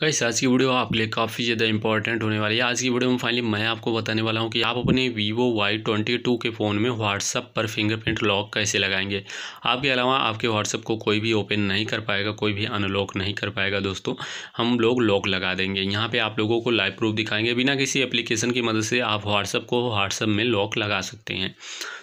कैसे आज की वीडियो आपके लिए काफ़ी ज़्यादा इंपॉर्टेंट होने वाली है। आज की वीडियो में फाइनली मैं आपको बताने वाला हूँ कि आप अपने वीवो वाई ट्वेंटी टू के फ़ोन में व्हाट्सअप पर फिंगरप्रिंट लॉक कैसे लगाएँगे। आपके अलावा आपके व्हाट्सअप को कोई भी ओपन नहीं कर पाएगा, कोई भी अनलॉक नहीं कर पाएगा दोस्तों। हम लोग लॉक लगा देंगे। यहाँ पर आप लोगों को लाइव प्रूफ दिखाएँगे। बिना किसी एप्लीकेशन की मदद से आप व्हाट्सअप को व्हाट्सअप में लॉक लगा सकते हैं।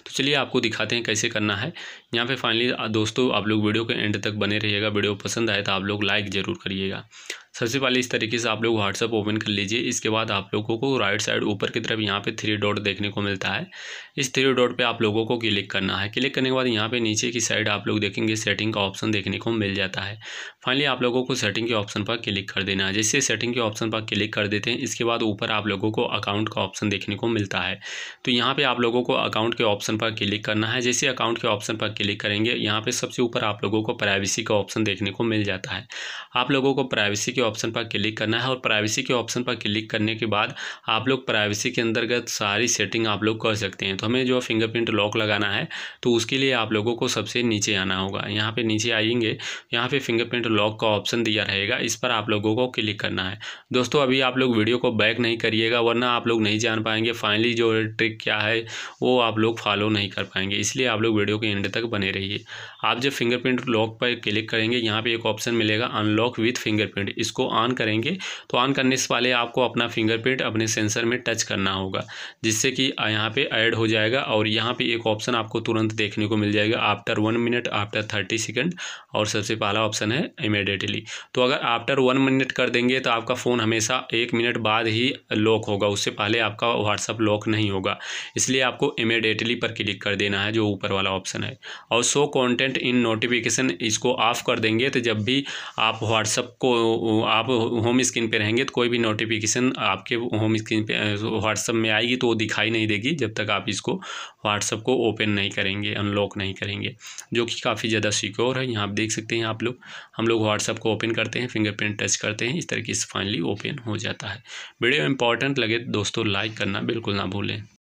तो चलिए आपको दिखाते हैं कैसे करना है। यहाँ पे फाइनली दोस्तों आप लोग वीडियो के एंड तक बने रहिएगा। वीडियो पसंद आए तो आप लोग लाइक ज़रूर करिएगा। सबसे पहले इस तरीके से आप लोग व्हाट्सअप ओपन कर लीजिए। इसके बाद आप लोगों को राइट साइड ऊपर की तरफ़ यहाँ पे थ्री डॉट देखने को मिलता है। इस थ्री डॉट पे आप लोगों को क्लिक करना है। क्लिक करने के बाद यहाँ पे नीचे की साइड आप लोग देखेंगे सेटिंग का ऑप्शन देखने को मिल जाता है। फाइनली आप लोगों को सेटिंग के ऑप्शन पर क्लिक कर देना है। जैसे सेटिंग के ऑप्शन पर क्लिक कर देते हैं, इसके बाद ऊपर आप लोगों को अकाउंट का ऑप्शन देखने को मिलता है। तो यहाँ पर आप लोगों को अकाउंट के ऑप्शन पर क्लिक करना है। जैसे अकाउंट के ऑप्शन पर क्लिक करेंगे, यहाँ पर सबसे ऊपर आप लोगों को प्राइवेसी का ऑप्शन देखने को मिल जाता है। आप लोगों को प्राइवेसी के ऑप्शन पर क्लिक करना है और प्राइवेसी के ऑप्शन पर क्लिक करने के बाद आप लोग प्राइवेसी के अंतर्गत सारी सेटिंग आप लोग कर सकते हैं। तो हमें जो फिंगरप्रिंट लॉक लगाना है तो उसके लिए आप लोगों को सबसे नीचे आना होगा। यहाँ पे नीचे आएँगे, यहाँ पे फिंगरप्रिंट लॉक का ऑप्शन दिया रहेगा। इस पर आप लोगों को क्लिक करना है। दोस्तों, अभी आप लोग वीडियो को बैक नहीं करिएगा, वरना आप लोग नहीं जान पाएँगे फाइनली जो ट्रिक क्या है, वो आप लोग फॉलो नहीं कर पाएँगे। इसलिए आप लोग वीडियो के एंड तक बने रहिए। आप जब फिंगरप्रिंट लॉक पर क्लिक करेंगे, यहाँ पे एक ऑप्शन मिलेगा अनलॉक विथ फिंगरप्रिंट इसको ऑन करेंगे तो ऑन करने से पहले आपको अपना फिंगरप्रिंट अपने सेंसर में टच करना होगा, जिससे कि यहाँ पे ऐड हो जाएगा और यहाँ पे एक ऑप्शन आपको तुरंत देखने को मिल जाएगा after one minute after thirty second और सबसे पहला ऑप्शन है इमीडिएटली तो अगर आफ्टर वन मिनट कर देंगे तो आपका फ़ोन हमेशा एक मिनट बाद ही लॉक होगा, उससे पहले आपका व्हाट्सअप लॉक नहीं होगा. इसलिए आपको इमीडिएटली पर क्लिक कर देना है, जो ऊपर वाला ऑप्शन है. और शो कॉन्टेंट इन नोटिफिकेशन इसको ऑफ़ कर देंगे तो जब भी आप व्हाट्सअप को आप होम स्क्रीन पे रहेंगे तो कोई भी नोटिफिकेशन आपके होम स्क्रीन पे व्हाट्सअप में आएगी तो वो दिखाई नहीं देगी जब तक आप इसको व्हाट्सअप को ओपन नहीं करेंगे अनलॉक नहीं करेंगे, जो कि काफ़ी ज़्यादा सिक्योर है। यहाँ आप देख सकते हैं आप लोग, हम लोग व्हाट्सअप को ओपन करते हैं फिंगरप्रिंट टच करते हैं, इस तरीके से फाइनली ओपन हो जाता है। वीडियो इंपॉर्टेंट लगे दोस्तों लाइक करना बिल्कुल ना भूलें।